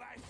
Ahí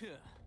去。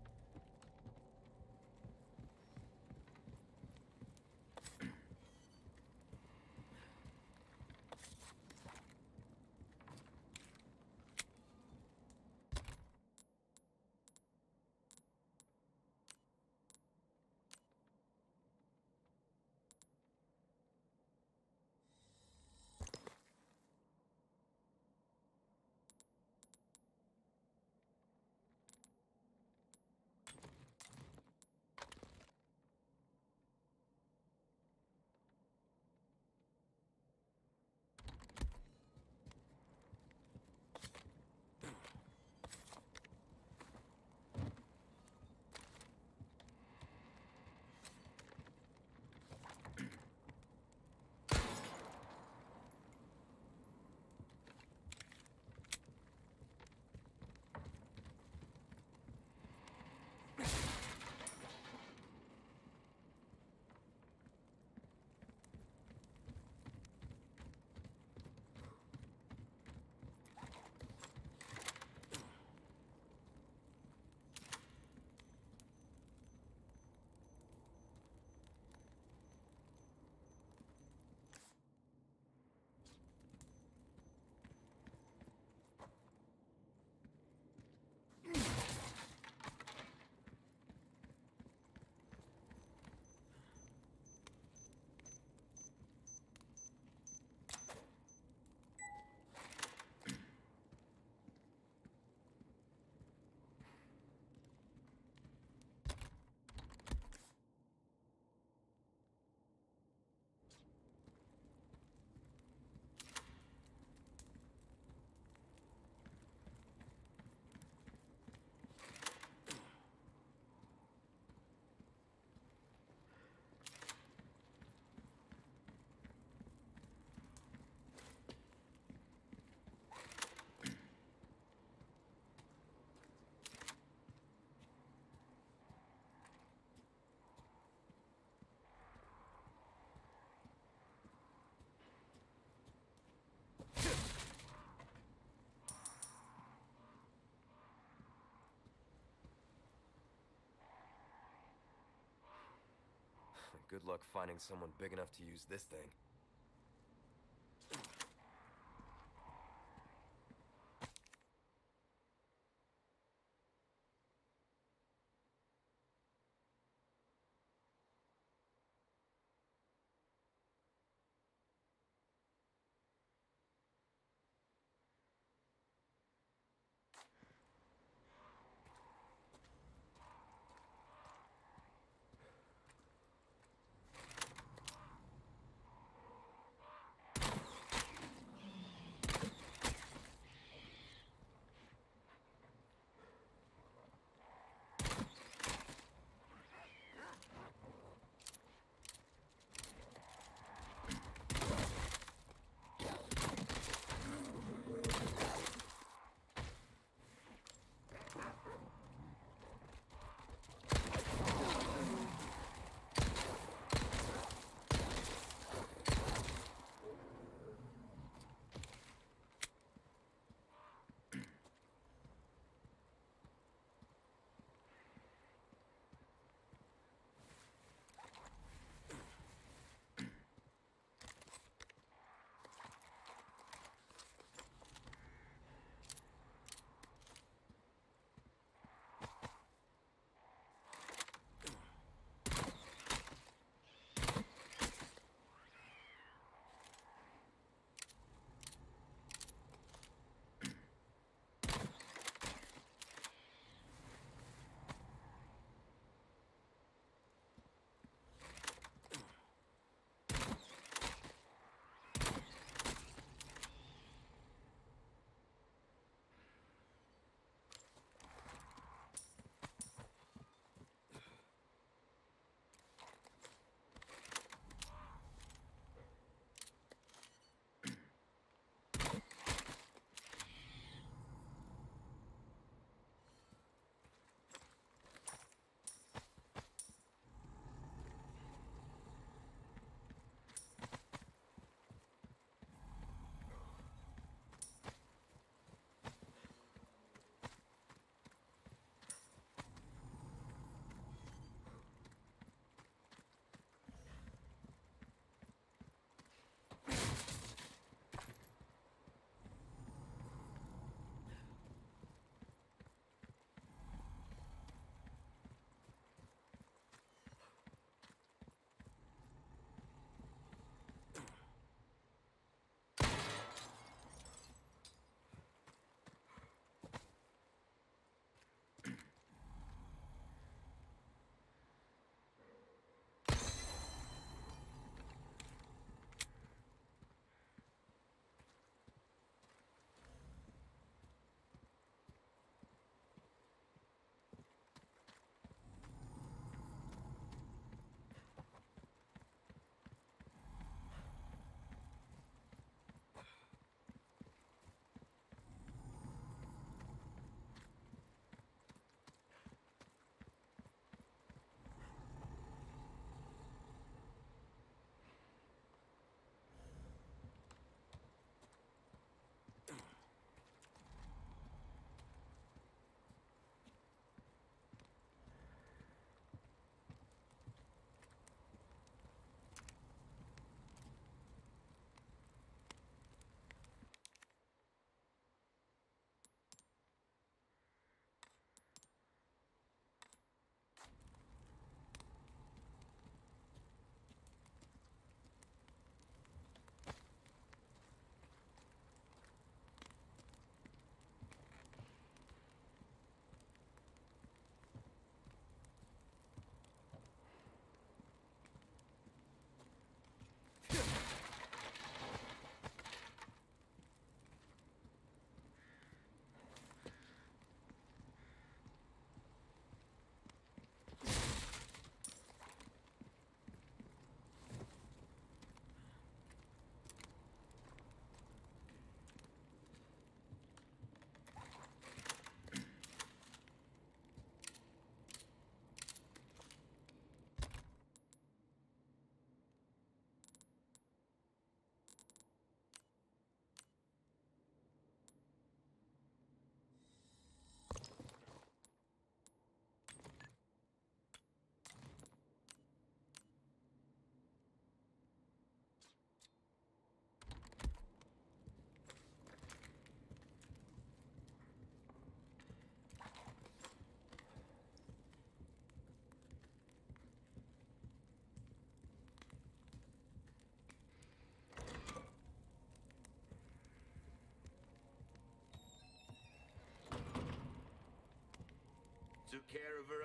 Good luck finding someone big enough to use this thing.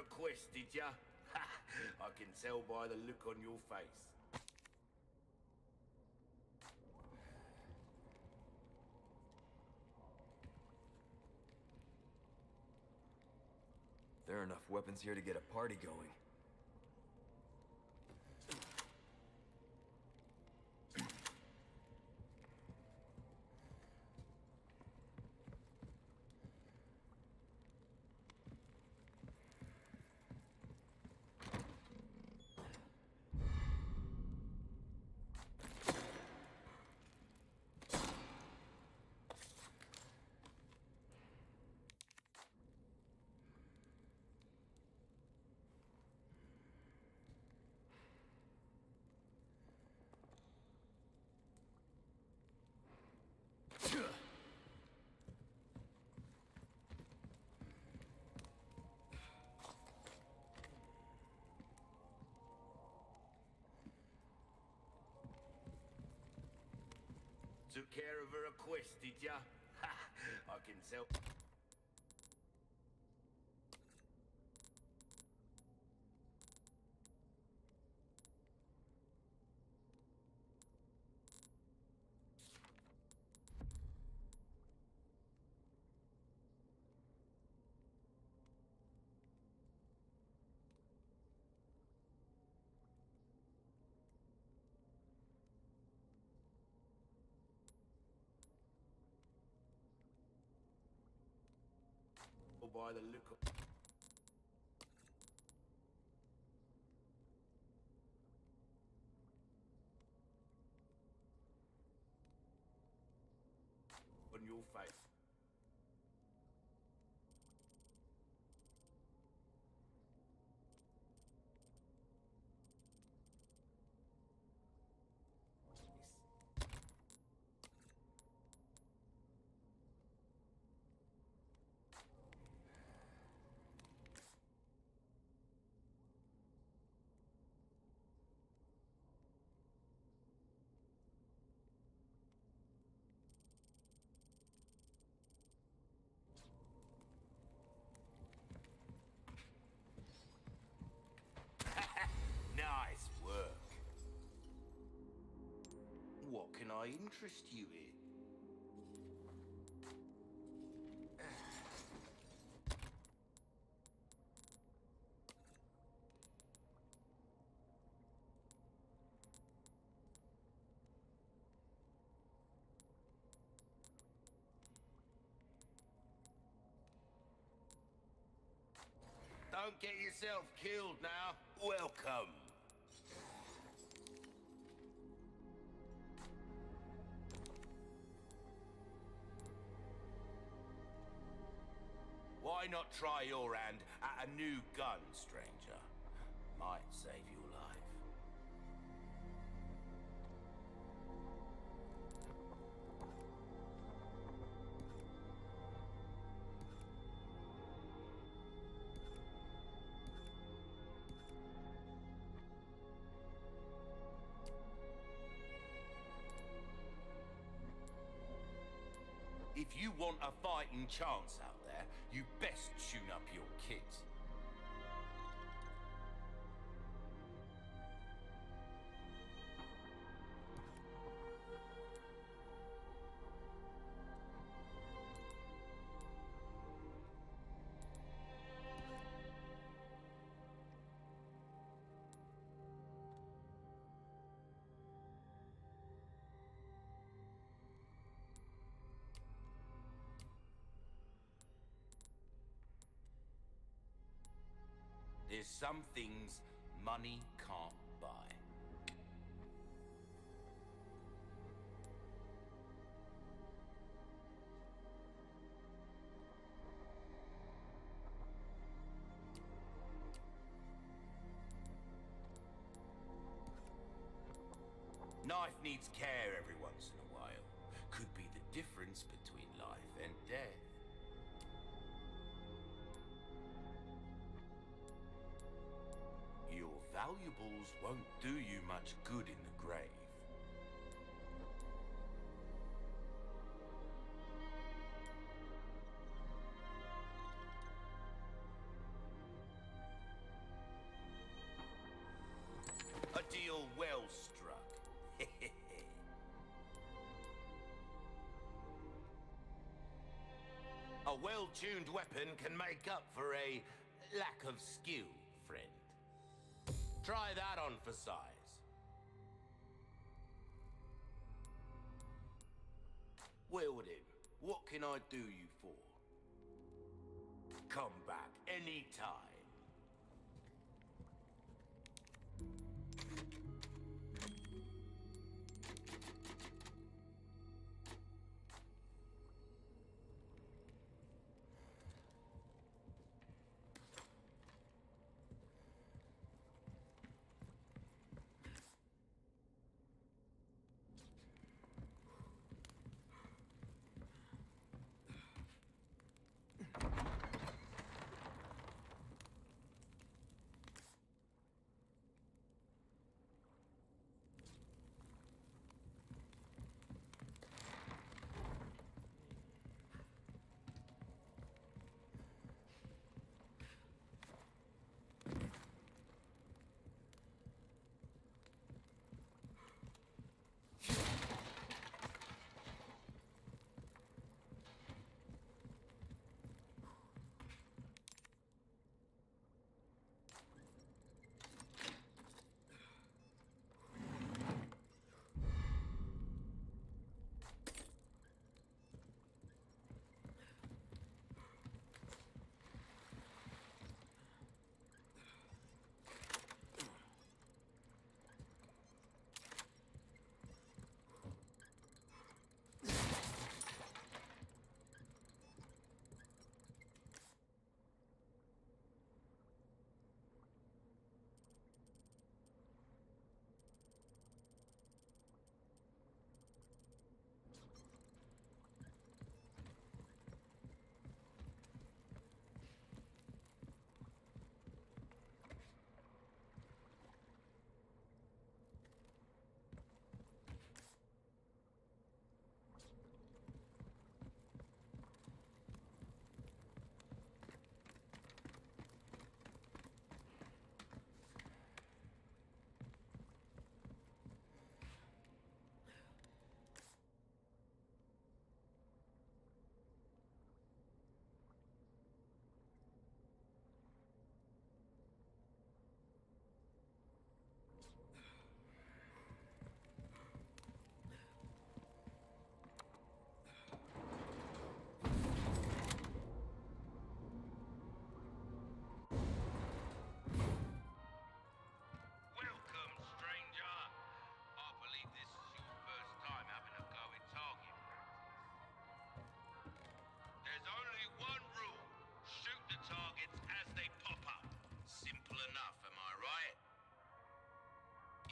Quest, did ya? Ha! I can tell by the look on your face. There are enough weapons here to get a party going. Took care of her request, did ya? Ha! I can tell. By the look of... on your face. Can I interest you in? Don't get yourself killed now. Welcome. Not try your hand at a new gun, stranger? Might save your life. If you want a fighting chance out you best tune up your kit. There's some things money can't buy. Knife needs care every valuables won't do you much good in the grave. A deal well struck. a well-tuned weapon can make up for a lack of skill. Try that on for size. Will do. What can I do you for? Come back anytime.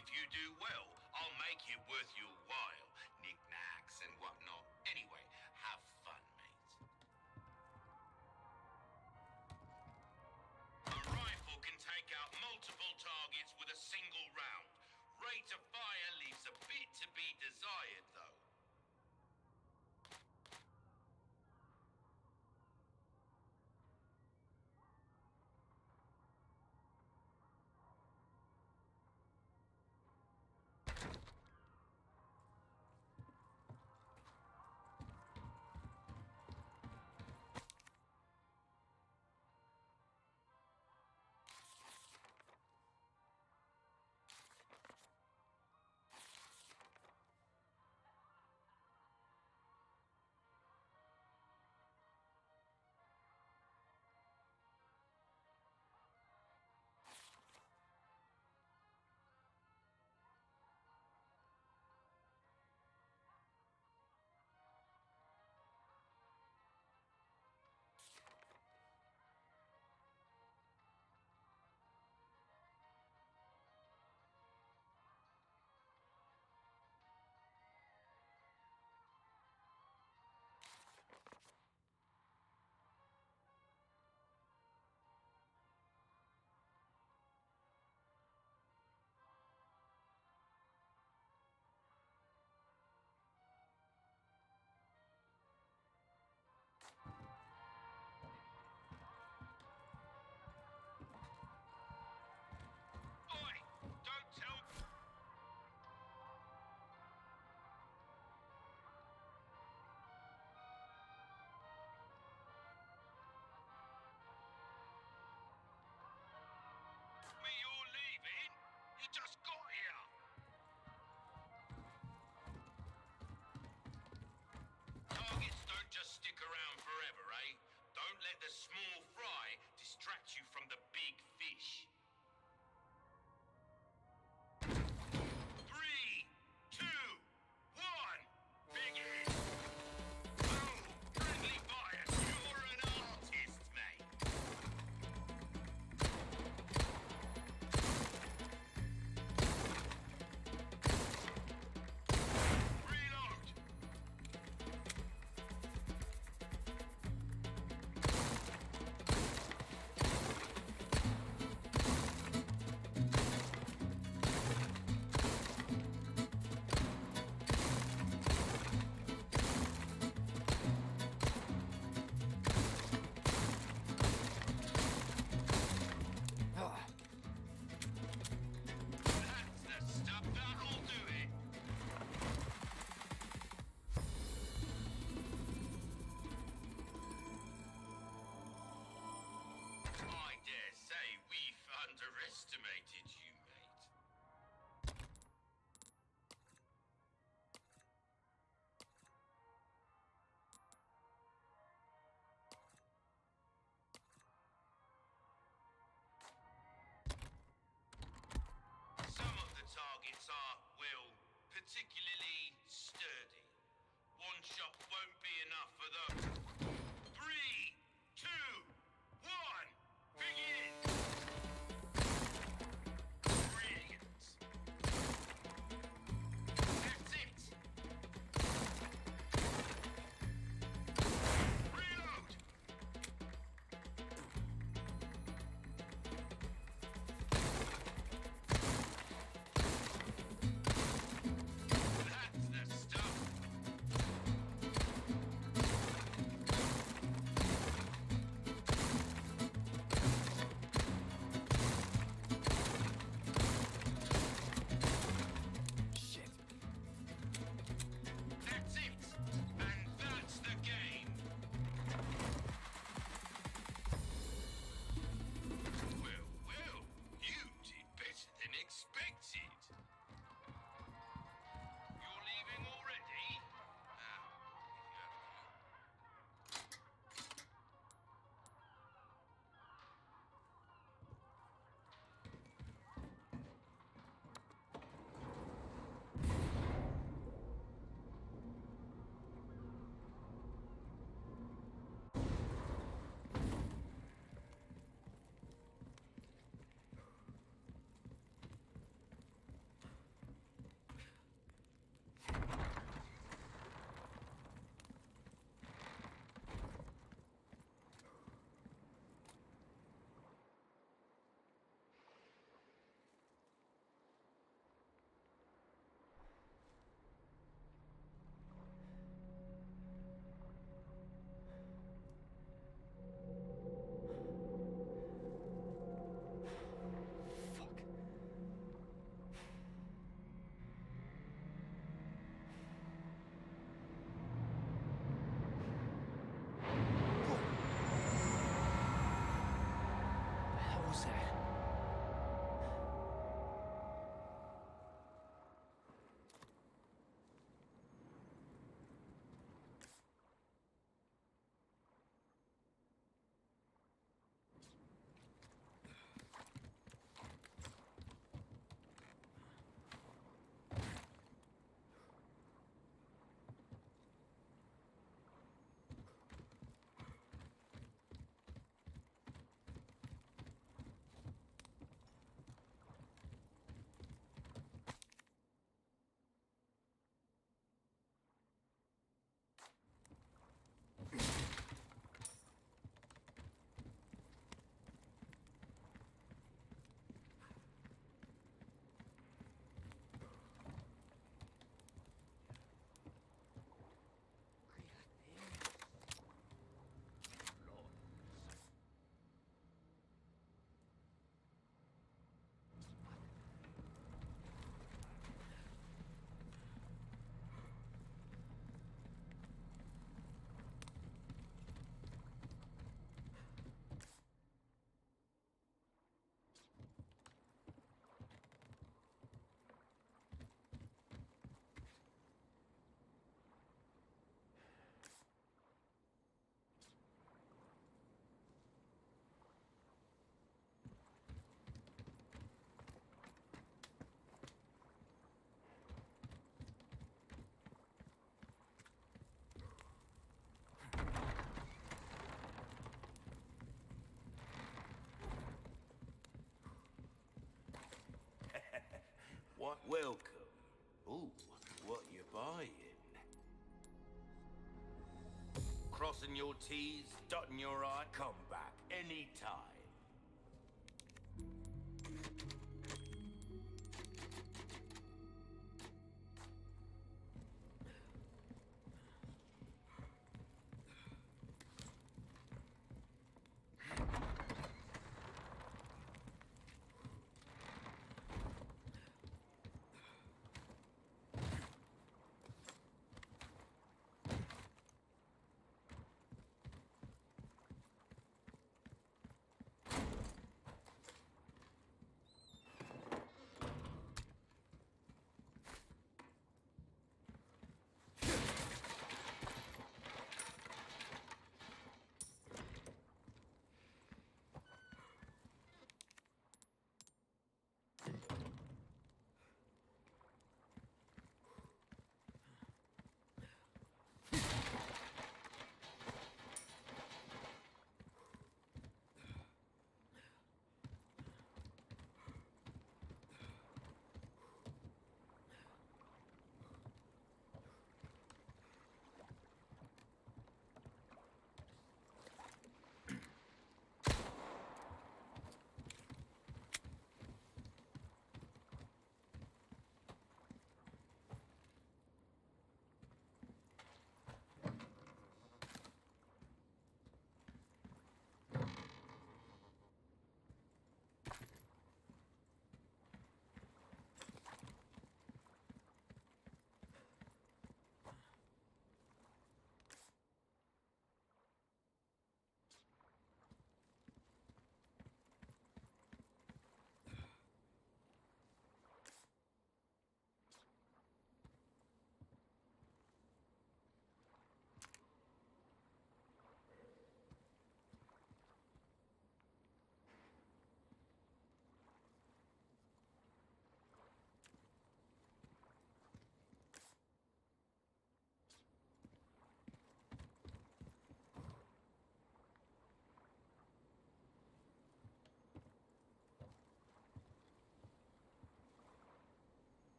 If you do well, I'll make you worth your let the small fry distract you from the big fish. şekilde Welcome. Ooh, what you buying? Crossing your T's, dotting your I. Come back anytime.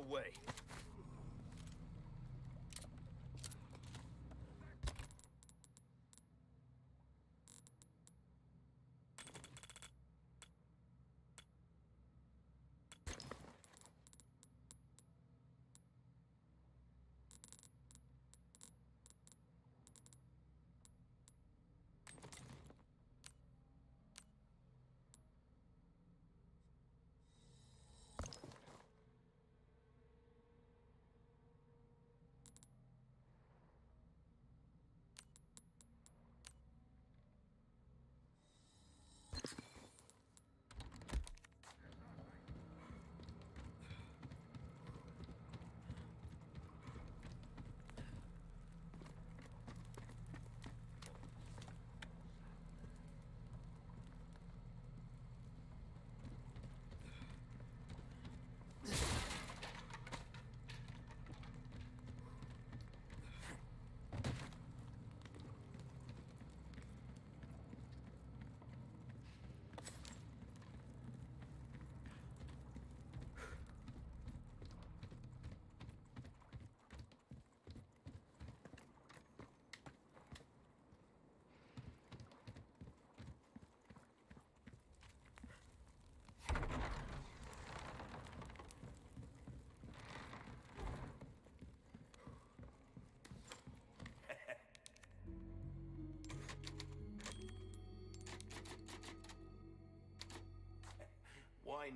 Out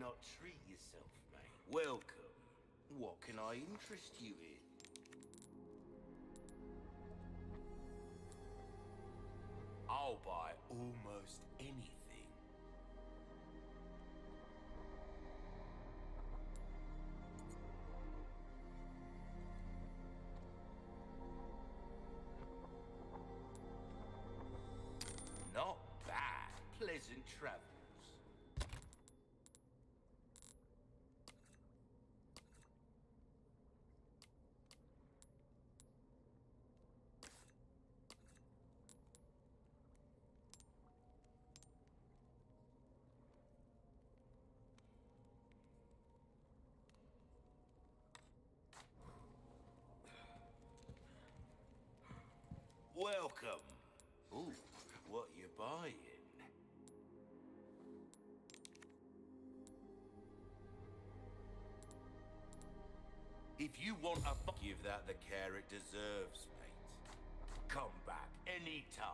Not treat yourself, mate? Welcome. What can I interest you in? I'll buy almost anything. Welcome. Ooh, what you buying? If you want a give that the care it deserves, mate. Come back anytime.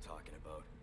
talking about.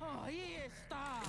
¡Ahí está!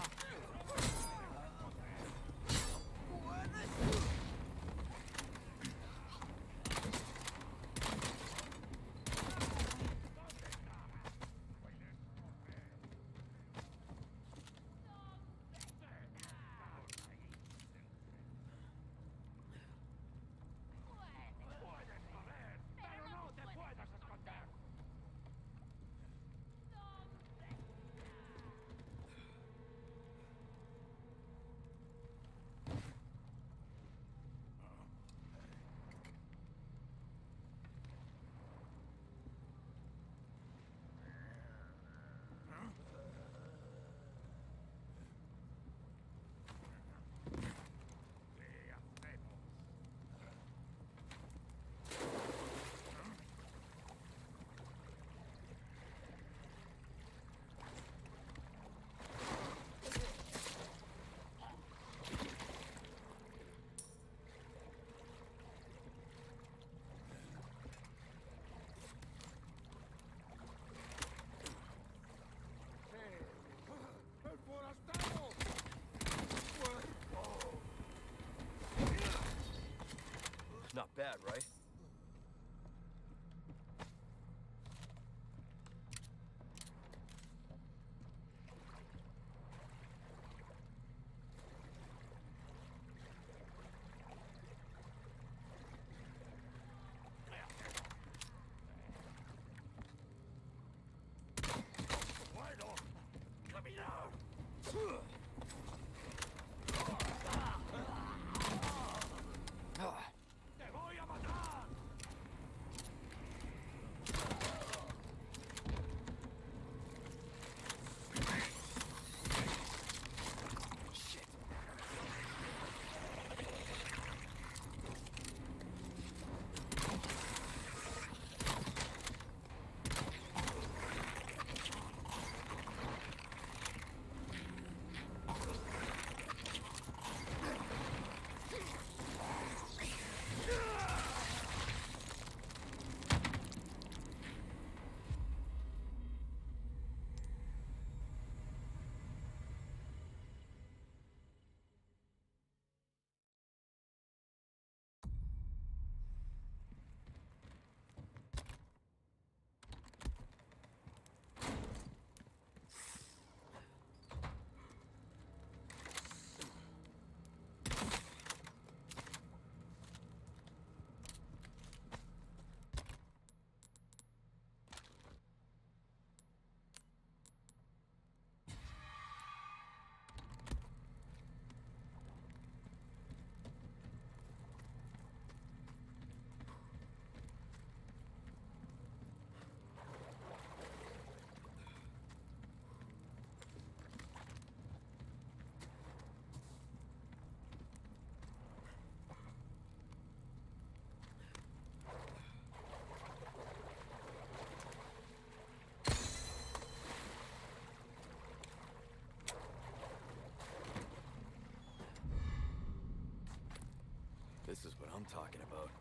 Is what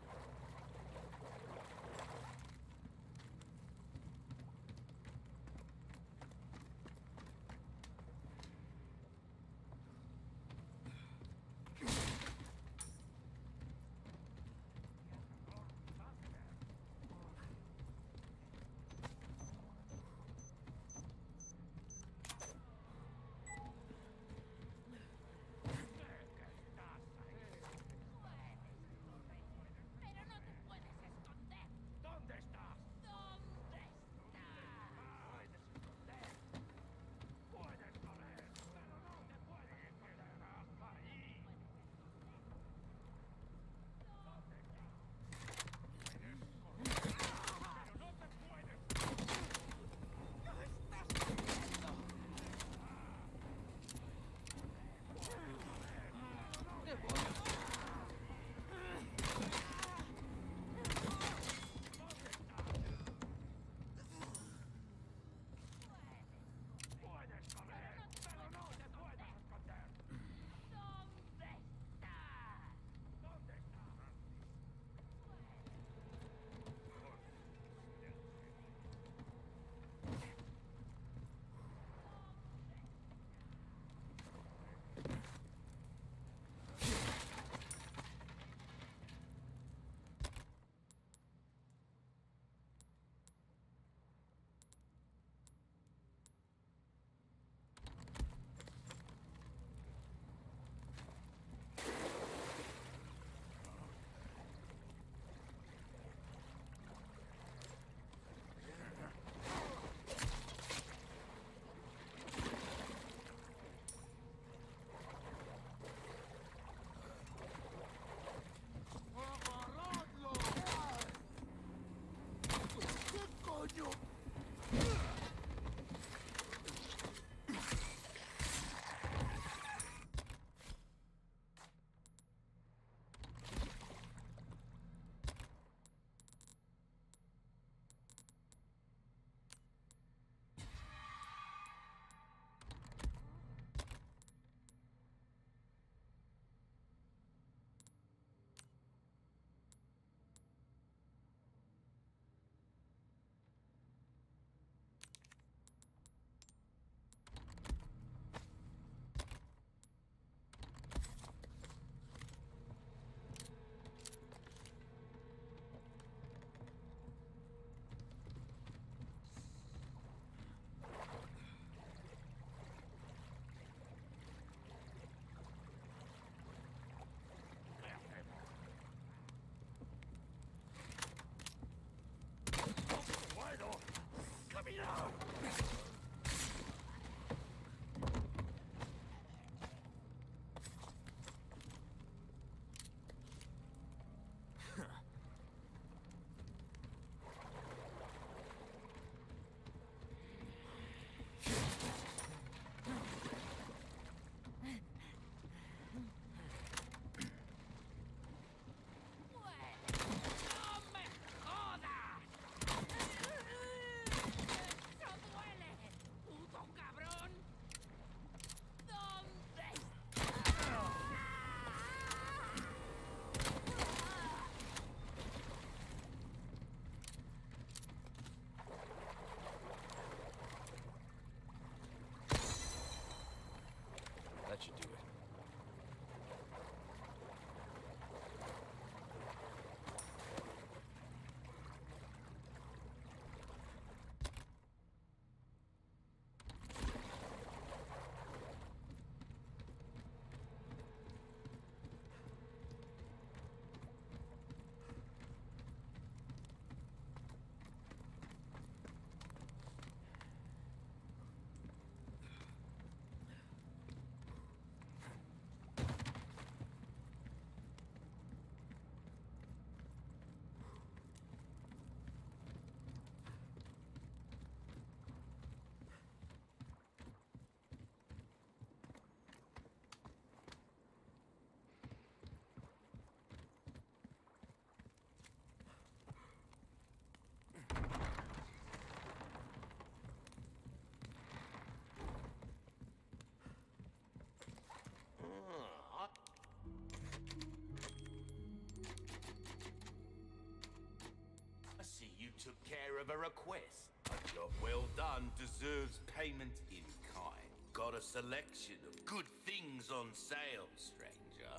I'm of a request. A job well done deserves payment in kind. Got a selection of good things on sale, stranger.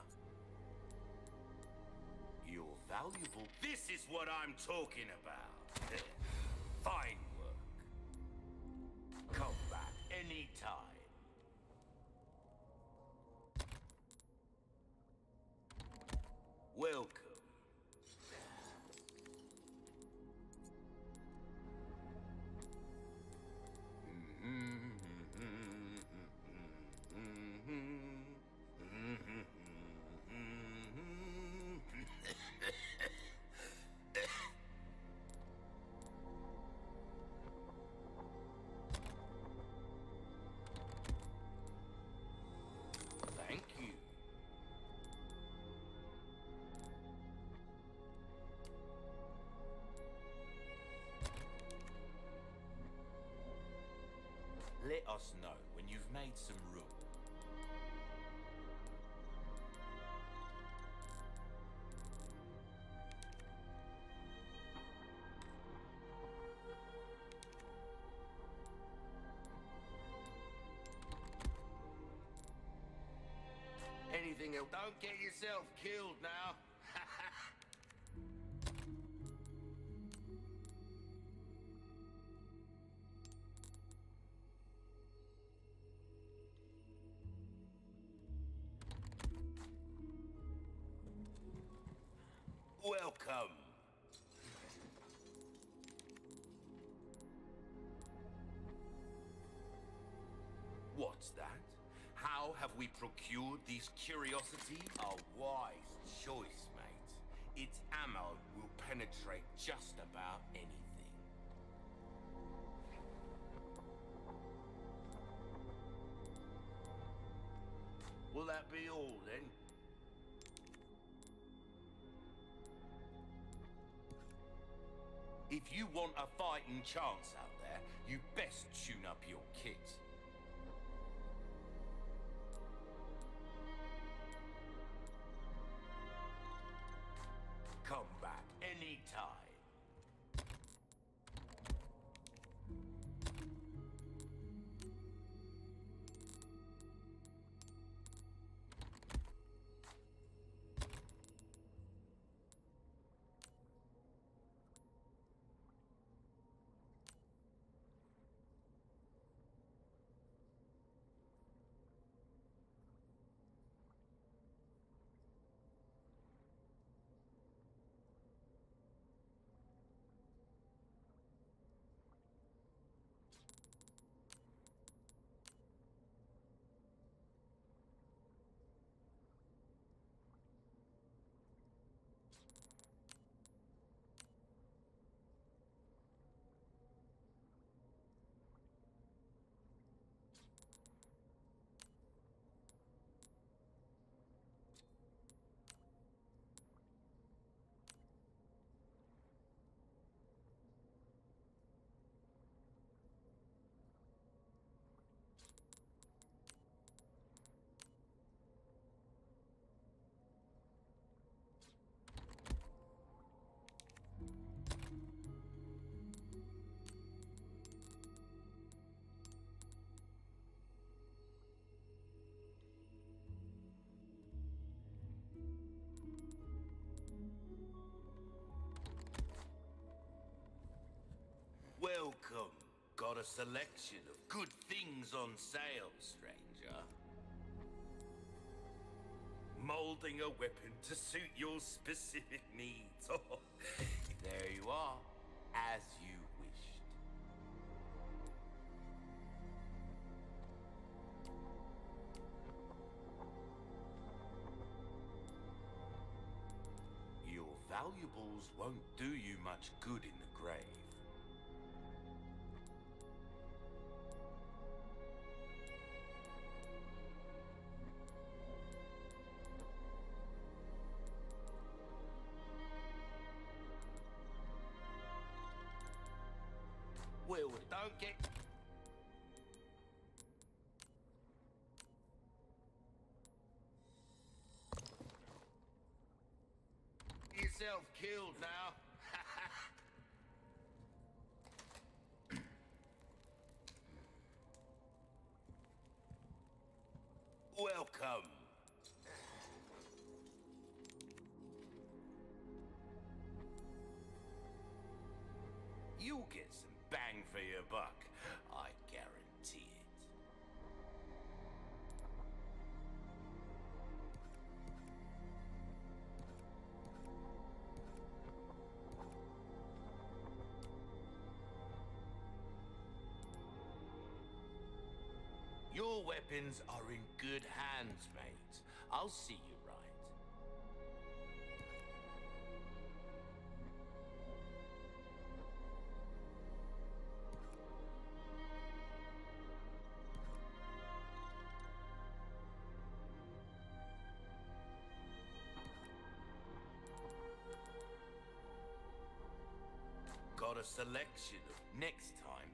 You're valuable. This is what I'm talking about. Let us know when you've made some room. Anything else? Don't get yourself killed Welcome. What's that? How have we procured these curiosities? A wise choice, mate. Its ammo will penetrate just about anything. Will that be all, then? You want a fighting chance out there, you best tune up your kit. Got a selection of good things on sale, stranger. Molding a weapon to suit your specific needs. There you are, as you wished. Your valuables won't do you much good in the grave. Killed now. Weapons are in good hands, mate. I'll see you right. Got a selection of next time.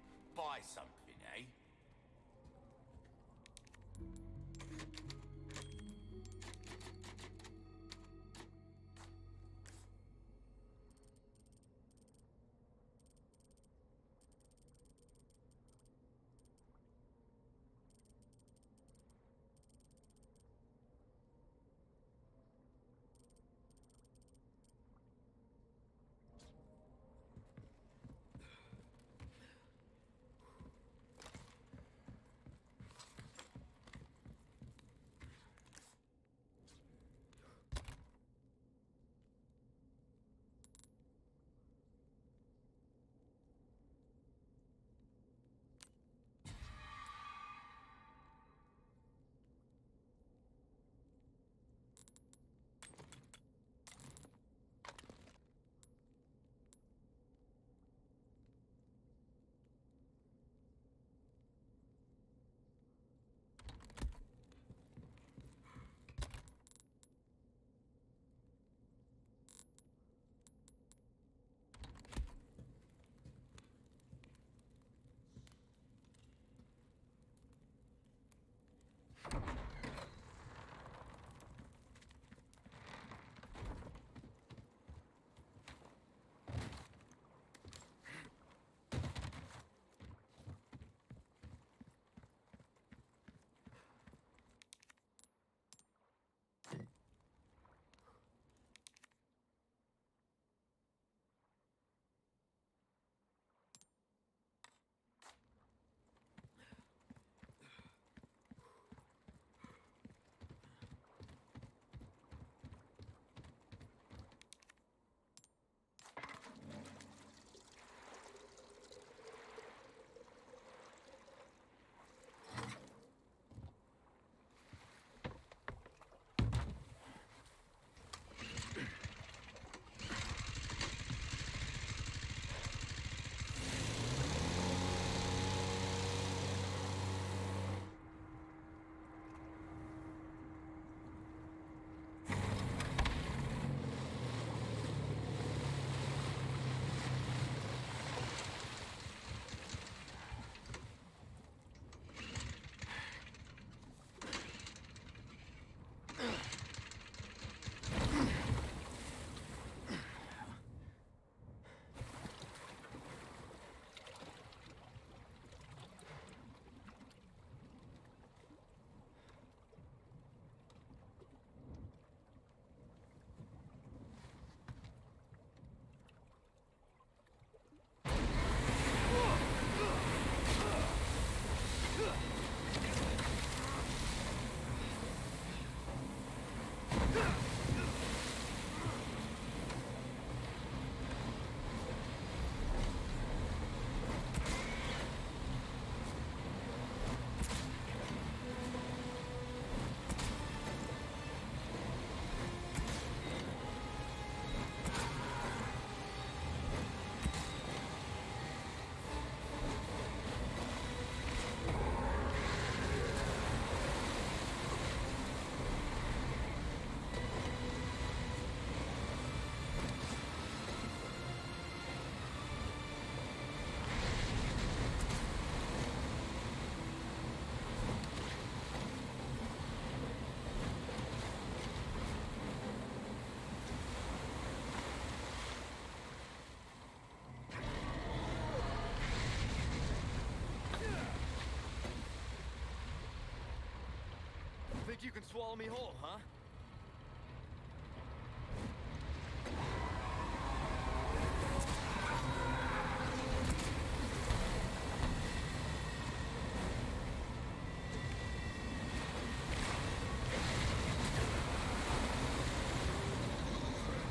You can swallow me whole, huh?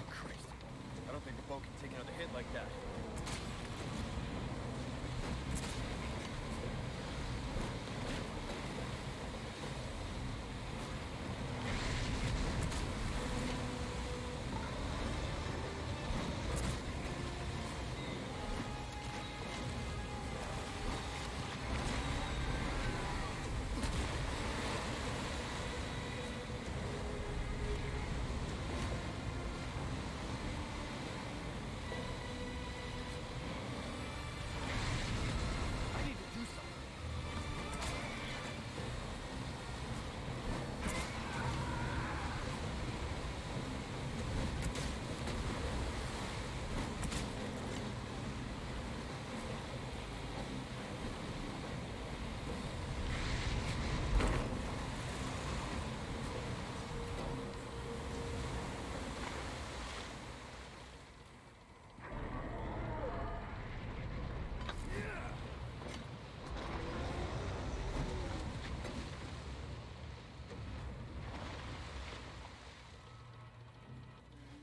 Christ. I don't think the boat can take another hit like that. I need to do something.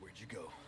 Where'd you go?